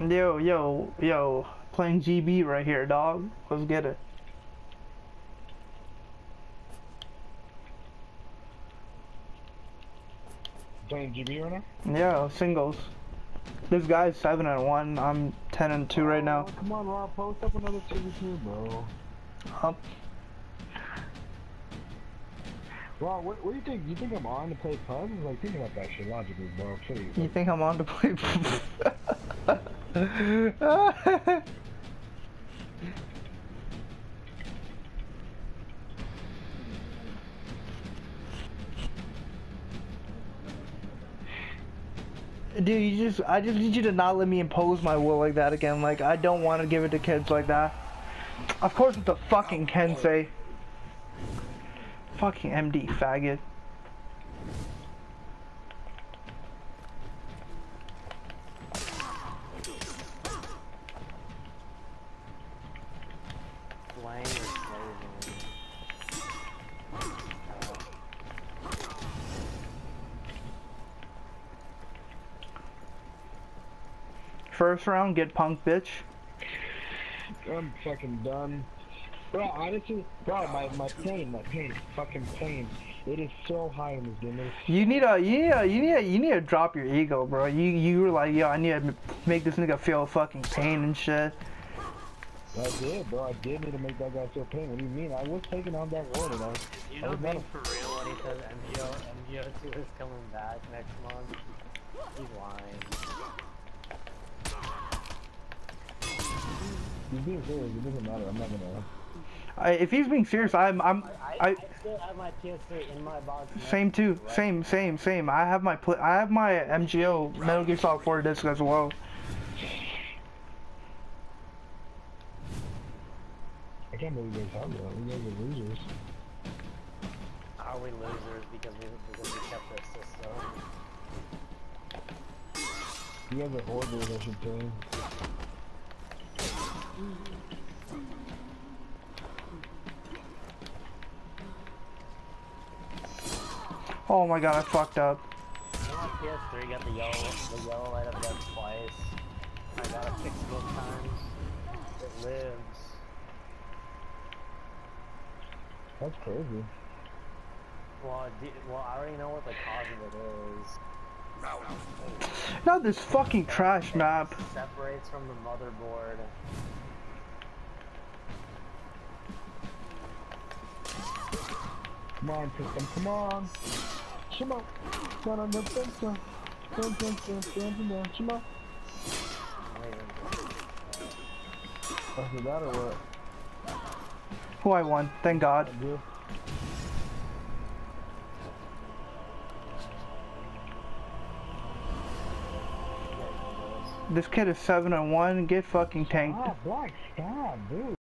Yo, yo, yo. Playing GB right here, dog. Let's get it. Playing GB right now? Yeah, singles. This guy's 7 and 1. I'm 10 and 2 right now. Oh, come on, Rob, post up another 2v2, bro. Up. Rob, what, what do you think? You think I'm on to play pubs? Like, think about that shit logically, bro. Please. You think I'm on to play? Dude, you just, I just need you to not let me impose my will like that again. Like, I don't want to give it to kids like that. Of course it's a fucking Kensei. Fucking MD faggot. Slavery. First round, get punk, bitch. I'm fucking done. Bro, honestly, bro, my, my pain, my pain, fucking pain. It is so high in this game. You need a, you need a, you need a, you need to drop your ego, bro. You, you were like, yo, I need to make this nigga feel fucking pain and shit. I did, bro. I did need to make that guy feel pain. What do you mean? I was taking on that word, and I was, You know being for real when he says MGO, MGO2 is coming back next month? He's lying. He's being serious. It doesn't matter. I'm not gonna. I, if he's being serious, I'm, I'm, I, I, I, still have my PS3 in my box. same too, right? same, same, same. I have my, pl- I have my MGO Metal Gear Solid 4 disc as well. I can't believe you guys have that. You guys are losers. Are we losers because we, because we kept our system? You guys are hoarders, I should say. Oh my god, I fucked up. You know, PS3 got the yellow, the yellow light up there twice. I got it fixed both times. It lives. That's crazy. Well, d well, I already know what the cause of it is. Not this fucking trash map. Separates from the motherboard. Come on, system. Come on. Come on. Come on. Dun, dun, dun, dun, dun, dun. Come on. After that or what? Who I won, thank God. This kid is 7 and 1, get fucking tanked. Ah, Black, stop, dude.